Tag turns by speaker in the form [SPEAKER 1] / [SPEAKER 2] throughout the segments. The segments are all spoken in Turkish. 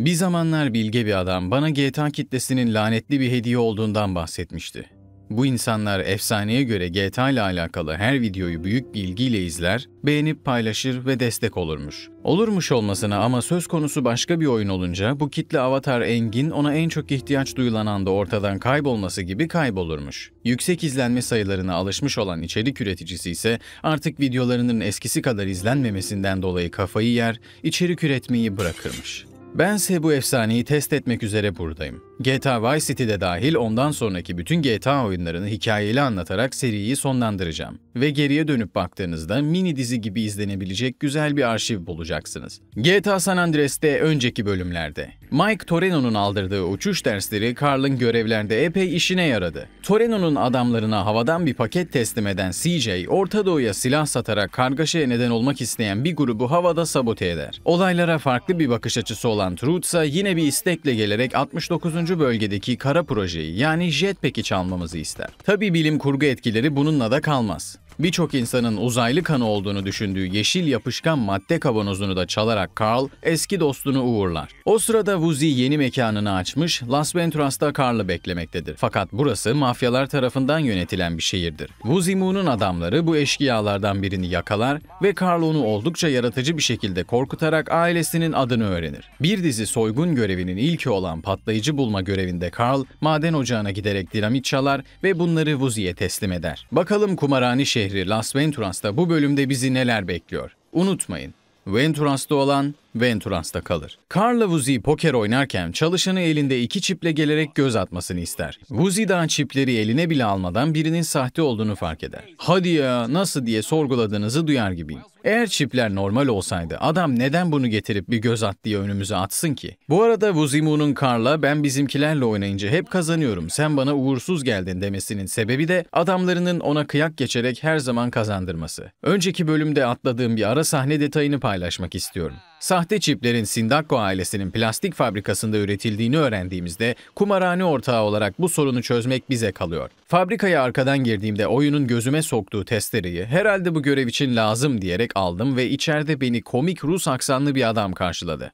[SPEAKER 1] Bir zamanlar bilge bir adam bana GTA kitlesinin lanetli bir hediye olduğundan bahsetmişti. Bu insanlar efsaneye göre GTA ile alakalı her videoyu büyük bir ilgiyle izler, beğenip paylaşır ve destek olurmuş. Olurmuş olmasına ama söz konusu başka bir oyun olunca bu kitle avatar Engin ona en çok ihtiyaç duyulan anda ortadan kaybolması gibi kaybolurmuş. Yüksek izlenme sayılarına alışmış olan içerik üreticisi ise artık videolarının eskisi kadar izlenmemesinden dolayı kafayı yer, içerik üretmeyi bırakırmış. Bense bu efsaneyi test etmek üzere buradayım. GTA Vice City'de dahil ondan sonraki bütün GTA oyunlarını hikayeli anlatarak seriyi sonlandıracağım. Ve geriye dönüp baktığınızda mini dizi gibi izlenebilecek güzel bir arşiv bulacaksınız. GTA San Andreas'te önceki bölümlerde. Mike Toreno'nun aldırdığı uçuş dersleri Carl'ın görevlerde epey işine yaradı. Toreno'nun adamlarına havadan bir paket teslim eden CJ, Orta Doğu'ya silah satarak kargaşaya neden olmak isteyen bir grubu havada sabote eder. Olaylara farklı bir bakış açısı olan Truth ise yine bir istekle gelerek 69 bölgedeki kara projeyi yani Jetpack'i çalmamızı ister. Tabi bilim kurgu etkileri bununla da kalmaz. Birçok insanın uzaylı kanı olduğunu düşündüğü yeşil yapışkan madde kavanozunu da çalarak Carl eski dostunu uğurlar. O sırada Woozy yeni mekanını açmış, Las Venturas'ta Carl'ı beklemektedir. Fakat burası mafyalar tarafından yönetilen bir şehirdir. Woozy Moon'un adamları bu eşkıyalardan birini yakalar ve Carl onu oldukça yaratıcı bir şekilde korkutarak ailesinin adını öğrenir. Bir dizi soygun görevinin ilki olan patlayıcı bulma görevinde Carl, maden ocağına giderek dinamit çalar ve bunları Woozy'ye teslim eder. Bakalım kumarhane şehri şehri Las Venturas'ta bu bölümde bizi neler bekliyor? Unutmayın, Venturas'ta olan Venturas'ta kalır. Carla Woozy poker oynarken çalışanı elinde iki çiple gelerek göz atmasını ister. Woozy daha çipleri eline bile almadan birinin sahte olduğunu fark eder. Hadi ya nasıl diye sorguladığınızı duyar gibiyim. Eğer çipler normal olsaydı adam neden bunu getirip bir göz at diye önümüze atsın ki? Bu arada Wuzimu'nun Carla ben bizimkilerle oynayınca hep kazanıyorum sen bana uğursuz geldin demesinin sebebi de adamlarının ona kıyak geçerek her zaman kazandırması. Önceki bölümde atladığım bir ara sahne detayını paylaşmak istiyorum. Sahte çiplerin Sindakko ailesinin plastik fabrikasında üretildiğini öğrendiğimizde kumarhane ortağı olarak bu sorunu çözmek bize kalıyor. Fabrikaya arkadan girdiğimde oyunun gözüme soktuğu testereyi herhalde bu görev için lazım diyerek aldım ve içeride beni komik Rus aksanlı bir adam karşıladı.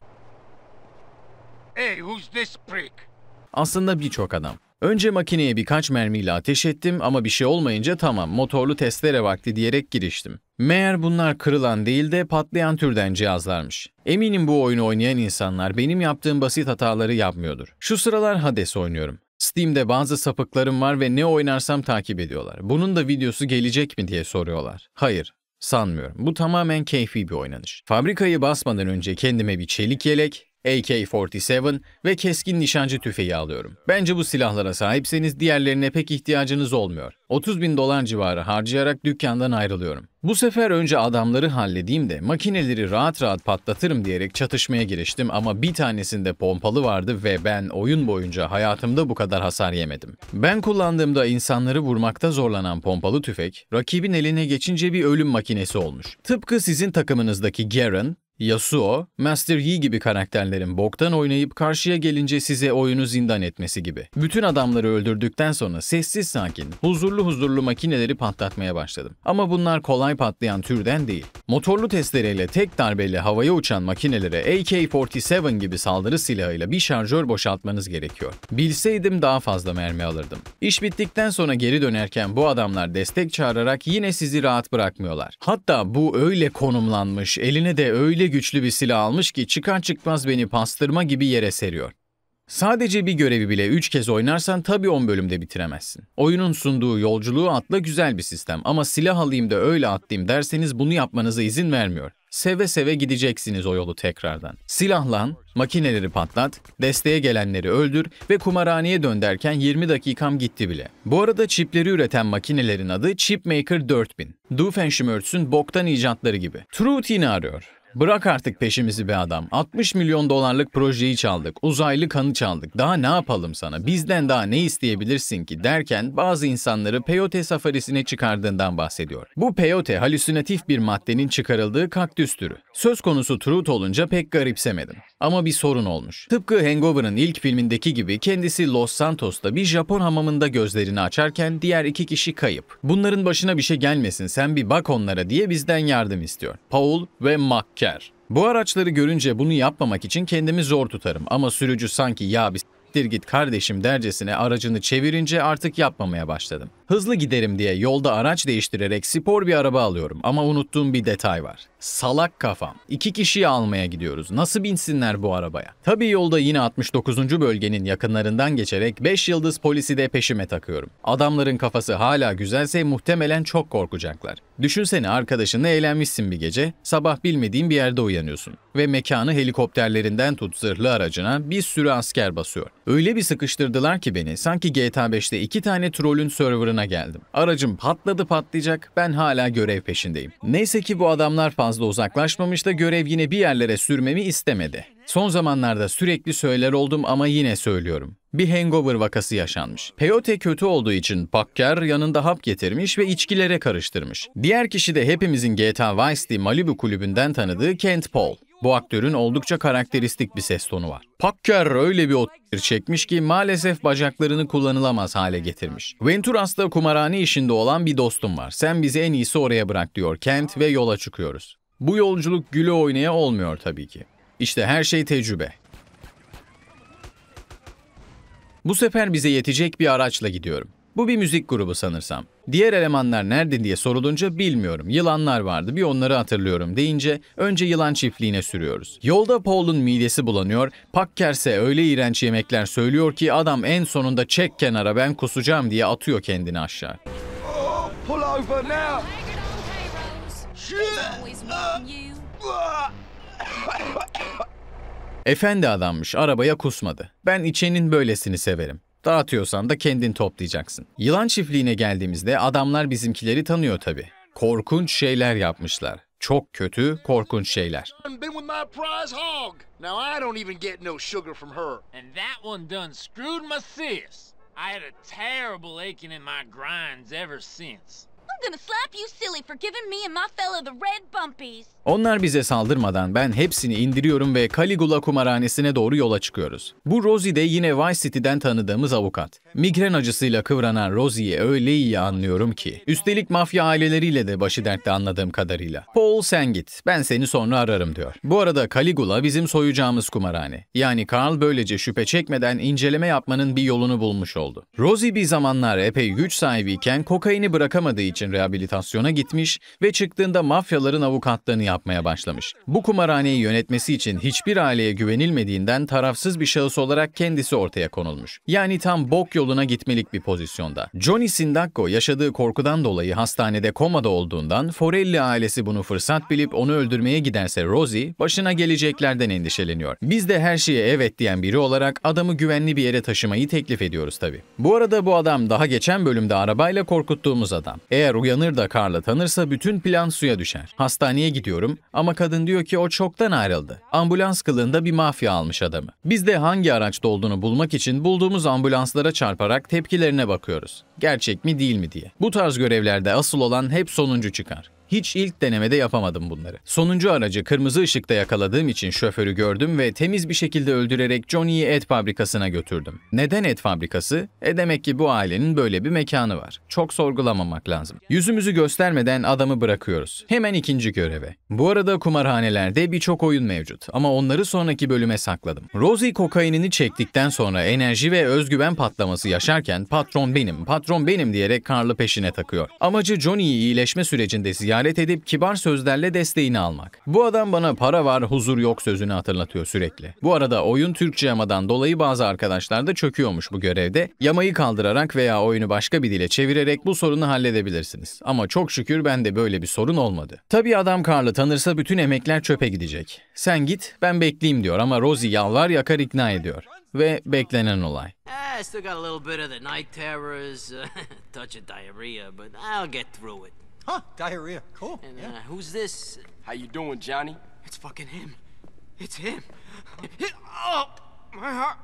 [SPEAKER 2] Hey, who's this prick?
[SPEAKER 1] Aslında birçok adam. Önce makineye birkaç mermiyle ateş ettim ama bir şey olmayınca tamam motorlu testere vakti diyerek giriştim. Meğer bunlar kırılan değil de patlayan türden cihazlarmış. Eminim bu oyunu oynayan insanlar benim yaptığım basit hataları yapmıyordur. Şu sıralar Hades oynuyorum. Steam'de bazı sapıklarım var ve ne oynarsam takip ediyorlar. Bunun da videosu gelecek mi diye soruyorlar. Hayır, sanmıyorum. Bu tamamen keyfi bir oynanış. Fabrikayı basmadan önce kendime bir çelik yelek, AK-47 ve keskin nişancı tüfeği alıyorum. Bence bu silahlara sahipseniz diğerlerine pek ihtiyacınız olmuyor. 30 bin dolar civarı harcayarak dükkandan ayrılıyorum. Bu sefer önce adamları halledeyim de makineleri rahat rahat patlatırım diyerek çatışmaya giriştim ama bir tanesinde pompalı vardı ve ben oyun boyunca hayatımda bu kadar hasar yemedim. Ben kullandığımda insanları vurmakta zorlanan pompalı tüfek, rakibin eline geçince bir ölüm makinesi olmuş. Tıpkı sizin takımınızdaki Garen, Yasuo, Master Yi gibi karakterlerin boktan oynayıp karşıya gelince size oyunu zindan etmesi gibi. Bütün adamları öldürdükten sonra sessiz sakin, huzurlu huzurlu makineleri patlatmaya başladım. Ama bunlar kolay patlayan türden değil. Motorlu testereyle tek darbeyle havaya uçan makinelere AK-47 gibi saldırı silahıyla bir şarjör boşaltmanız gerekiyor. Bilseydim daha fazla mermi alırdım. İş bittikten sonra geri dönerken bu adamlar destek çağırarak yine sizi rahat bırakmıyorlar. Hatta bu öyle konumlanmış, eline de öyle güçlü bir silah almış ki çıkar çıkmaz beni pastırma gibi yere seriyor. Sadece bir görevi bile 3 kez oynarsan tabii 10 bölümde bitiremezsin. Oyunun sunduğu yolculuğu atla güzel bir sistem ama silah alayım da öyle atlayayım derseniz bunu yapmanıza izin vermiyor. Seve seve gideceksiniz o yolu tekrardan. Silahlan, makineleri patlat, desteğe gelenleri öldür ve kumarhaneye dön derken 20 dakikam gitti bile. Bu arada çipleri üreten makinelerin adı Chipmaker 4000. Doofenshmirtz'ün boktan icatları gibi. Truth yine arıyor. Bırak artık peşimizi be adam. 60 milyon dolarlık projeyi çaldık. Uzaylı kanı çaldık. Daha ne yapalım sana? Bizden daha ne isteyebilirsin ki derken bazı insanları peyote safarisine çıkardığından bahsediyor. Bu peyote halüsinatif bir maddenin çıkarıldığı kaktüs türü. Söz konusu Truth olunca pek garipsemedim. Ama bir sorun olmuş. Tıpkı Hangover'ın ilk filmindeki gibi kendisi Los Santos'ta bir Japon hamamında gözlerini açarken diğer iki kişi kayıp. Bunların başına bir şey gelmesin sen bir bak onlara diye bizden yardım istiyor. Paul ve Makker. Bu araçları görünce bunu yapmamak için kendimi zor tutarım ama sürücü sanki ya bir siktir git kardeşim dercesine aracını çevirince artık yapmamaya başladım. Hızlı giderim diye yolda araç değiştirerek spor bir araba alıyorum ama unuttuğum bir detay var. Salak kafam. İki kişiyi almaya gidiyoruz. Nasıl binsinler bu arabaya? Tabii yolda yine 69. bölgenin yakınlarından geçerek 5 yıldız polisi de peşime takıyorum. Adamların kafası hala güzelse muhtemelen çok korkacaklar. Düşünsene arkadaşınla eğlenmişsin bir gece, sabah bilmediğin bir yerde uyanıyorsun ve mekanı helikopterlerinden tut zırhlı aracına bir sürü asker basıyor. Öyle bir sıkıştırdılar ki beni sanki GTA 5'te iki tane trollün serverına geldim. Aracım patladı patlayacak ben hala görev peşindeyim. Neyse ki bu adamlar fazla uzaklaşmamış da görev yine bir yerlere sürmemi istemedi. Son zamanlarda sürekli söyler oldum ama yine söylüyorum. Bir hangover vakası yaşanmış. Peyote kötü olduğu için Pakker yanında hap getirmiş ve içkilere karıştırmış. Diğer kişi de hepimizin GTA Vice City Malibu kulübünden tanıdığı Kent Paul. Bu aktörün oldukça karakteristik bir ses tonu var. Pakker öyle bir otir çekmiş ki maalesef bacaklarını kullanılamaz hale getirmiş. Venturas'ta kumarhane işinde olan bir dostum var. Sen bizi en iyisi oraya bırak diyor Kent ve yola çıkıyoruz. Bu yolculuk güle oynaya olmuyor tabii ki. İşte her şey tecrübe. Bu sefer bize yetecek bir araçla gidiyorum. Bu bir müzik grubu sanırsam. Diğer elemanlar nerede diye sorulunca bilmiyorum. Yılanlar vardı bir onları hatırlıyorum deyince önce yılan çiftliğine sürüyoruz. Yolda Paul'un midesi bulanıyor. Pakkerse öyle iğrenç yemekler söylüyor ki adam en sonunda çek kenara ben kusacağım diye atıyor kendini aşağı.
[SPEAKER 2] Oh, pull over now.
[SPEAKER 1] Efendi adammış, arabaya kusmadı. Ben içenin böylesini severim. Dağıtıyorsan da kendin toplayacaksın. Yılan çiftliğine geldiğimizde adamlar bizimkileri tanıyor tabii. Korkunç şeyler yapmışlar. Çok kötü, korkunç şeyler.
[SPEAKER 2] I
[SPEAKER 3] had a terrible aching in my grinds ever since.
[SPEAKER 1] Onlar bize saldırmadan ben hepsini indiriyorum ve Caligula kumarhanesine doğru yola çıkıyoruz. Bu Rosie de yine Vice City'den tanıdığımız avukat. Migren acısıyla kıvranan Rosie'yi öyle iyi anlıyorum ki. Üstelik mafya aileleriyle de başı dertte anladığım kadarıyla. Paul sen git, ben seni sonra ararım diyor. Bu arada Caligula bizim soyacağımız kumarhane. Yani Carl böylece şüphe çekmeden inceleme yapmanın bir yolunu bulmuş oldu. Rosie bir zamanlar epey güç sahibiyken kokaini bırakamadığı için rehabilitasyona gitmiş ve çıktığında mafyaların avukatlığını yapmaya başlamış. Bu kumarhaneyi yönetmesi için hiçbir aileye güvenilmediğinden tarafsız bir şahıs olarak kendisi ortaya konulmuş. Yani tam bok yoluna gitmelik bir pozisyonda. Johnny Sindacco yaşadığı korkudan dolayı hastanede komada olduğundan Forelli ailesi bunu fırsat bilip onu öldürmeye giderse Rosie başına geleceklerden endişeleniyor. Biz de her şeye evet diyen biri olarak adamı güvenli bir yere taşımayı teklif ediyoruz tabii. Bu arada bu adam daha geçen bölümde arabayla korkuttuğumuz adam. Eğer uyanır da Carl'ı tanırsa bütün plan suya düşer. Hastaneye gidiyorum ama kadın diyor ki o çoktan ayrıldı. Ambulans kılığında bir mafya almış adamı. Biz de hangi araçta olduğunu bulmak için bulduğumuz ambulanslara çarparak tepkilerine bakıyoruz. Gerçek mi değil mi diye. Bu tarz görevlerde asıl olan hep sonuncu çıkar. Hiç ilk denemede yapamadım bunları. Sonuncu aracı kırmızı ışıkta yakaladığım için şoförü gördüm ve temiz bir şekilde öldürerek Johnny'yi et fabrikasına götürdüm. Neden et fabrikası? E demek ki bu ailenin böyle bir mekanı var. Çok sorgulamamak lazım. Yüzümüzü göstermeden adamı bırakıyoruz. Hemen ikinci göreve. Bu arada kumarhanelerde birçok oyun mevcut ama onları sonraki bölüme sakladım. Rosie kokainini çektikten sonra enerji ve özgüven patlaması yaşarken patron benim, patron benim diyerek Carl'ı peşine takıyor. Amacı Johnny'yi iyileşme sürecinde ziyaret edip kibar sözlerle desteğini almak. Bu adam bana para var, huzur yok sözünü hatırlatıyor sürekli. Bu arada oyun Türkçe yamadan dolayı bazı arkadaşlar da çöküyormuş bu görevde. Yamayı kaldırarak veya oyunu başka bir dile çevirerek bu sorunu halledebilirsiniz. Ama çok şükür bende böyle bir sorun olmadı. Tabii adam Carl'ı tanırsa bütün emekler çöpe gidecek. Sen git, ben bekleyeyim diyor ama Rosie yalvar yakar ikna ediyor. Ve beklenen olay.
[SPEAKER 4] I still got a little bit of the night terrors, touch of diarrhea, but I'll get through it.
[SPEAKER 5] Huh, diarrhea. Cool.
[SPEAKER 4] And uh, who's this?
[SPEAKER 6] How you doing, Johnny?
[SPEAKER 4] It's fucking him. It's him. oh, my heart.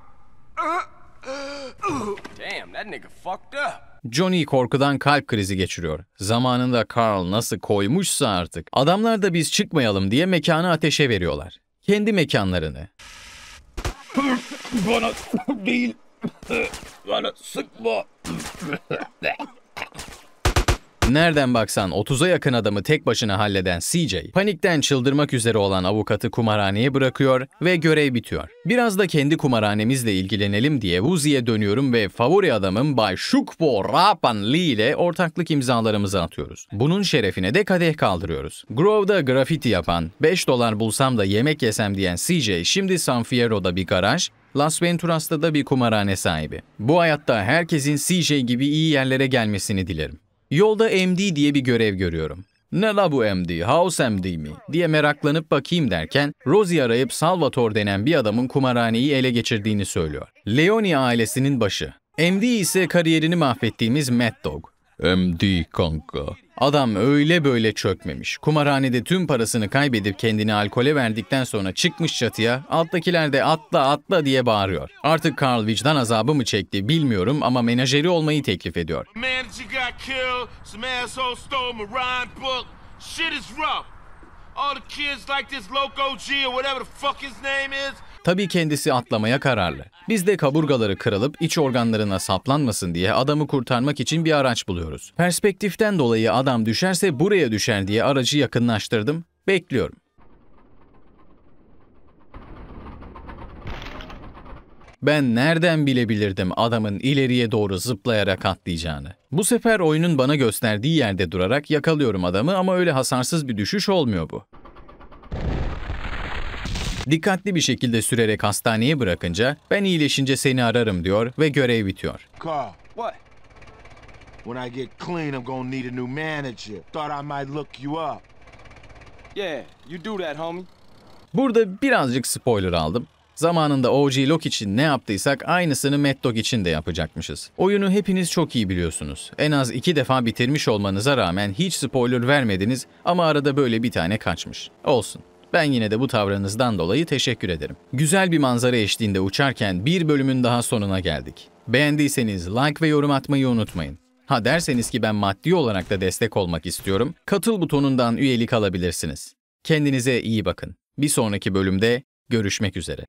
[SPEAKER 6] Damn, that nigga fucked up.
[SPEAKER 1] Johnny korkudan kalp krizi geçiriyor. Zamanında Carl nasıl koymuşsa artık. Adamlar da biz çıkmayalım diye mekanı ateşe veriyorlar. Kendi mekanlarını.
[SPEAKER 2] Bana değil. Bana sıkma.
[SPEAKER 1] Nereden baksan 30'a yakın adamı tek başına halleden CJ, panikten çıldırmak üzere olan avukatı kumarhaneye bırakıyor ve görev bitiyor. Biraz da kendi kumarhanemizle ilgilenelim diye Wuzi'ye dönüyorum ve favori adamım Bay Shukbo Rapan Lee ile ortaklık imzalarımızı atıyoruz. Bunun şerefine de kadeh kaldırıyoruz. Grove'da grafiti yapan, 5 dolar bulsam da yemek yesem diyen CJ şimdi San Fierro'da bir garaj, Las Venturas'ta da bir kumarhane sahibi. Bu hayatta herkesin CJ gibi iyi yerlere gelmesini dilerim. Yolda MD diye bir görev görüyorum. Ne la bu MD, House MD mi diye meraklanıp bakayım derken Rosie arayıp Salvatore denen bir adamın kumarhaneyi ele geçirdiğini söylüyor. Leoni ailesinin başı. MD ise kariyerini mahvettiğimiz Mad Dog. MD kanka. Adam öyle böyle çökmemiş. Kumarhanede tüm parasını kaybedip kendini alkole verdikten sonra çıkmış çatıya, alttakiler de atla atla diye bağırıyor. Artık Carl vicdan azabı mı çekti bilmiyorum ama menajeri olmayı teklif ediyor.
[SPEAKER 5] All the kids like this Loco G or whatever the fuck his name is.
[SPEAKER 1] Tabii kendisi atlamaya kararlı. Biz de kaburgaları kırılıp iç organlarına saplanmasın diye adamı kurtarmak için bir araç buluyoruz. Perspektiften dolayı adam düşerse buraya düşer diye aracı yakınlaştırdım. Bekliyorum. Ben nereden bilebilirdim adamın ileriye doğru zıplayarak atlayacağını? Bu sefer oyunun bana gösterdiği yerde durarak yakalıyorum adamı ama öyle hasarsız bir düşüş olmuyor bu. Dikkatli bir şekilde sürerek hastaneye bırakınca ben iyileşince seni ararım diyor ve görev bitiyor.
[SPEAKER 5] Carl,
[SPEAKER 6] What?
[SPEAKER 5] when I get clean, I'm gonna need a new manager. Thought I might look you up.
[SPEAKER 6] Yeah, you do that, homie.
[SPEAKER 1] Burada birazcık spoiler aldım. Zamanında OG Lock için ne yaptıysak aynısını Mad Dog için de yapacakmışız. Oyunu hepiniz çok iyi biliyorsunuz. En az iki defa bitirmiş olmanıza rağmen hiç spoiler vermediniz ama arada böyle bir tane kaçmış. Olsun. Ben yine de bu tavrınızdan dolayı teşekkür ederim. Güzel bir manzara eşliğinde uçarken bir bölümün daha sonuna geldik. Beğendiyseniz like ve yorum atmayı unutmayın. Ha derseniz ki ben maddi olarak da destek olmak istiyorum, katıl butonundan üyelik alabilirsiniz. Kendinize iyi bakın. Bir sonraki bölümde görüşmek üzere.